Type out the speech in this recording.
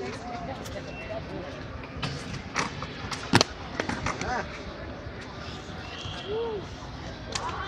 Ah. Uh.